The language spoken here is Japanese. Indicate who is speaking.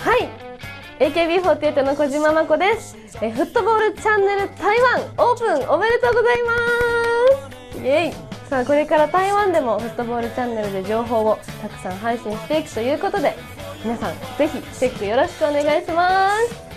Speaker 1: はい。AKB48 の小島真子です。えフットボールチャンネル台湾オープン。おめでとうございます。イエイ。さあこれから台湾でもフットボールチャンネルで情報をたくさん配信していくということで皆さんぜひチェックよろしくお願いします。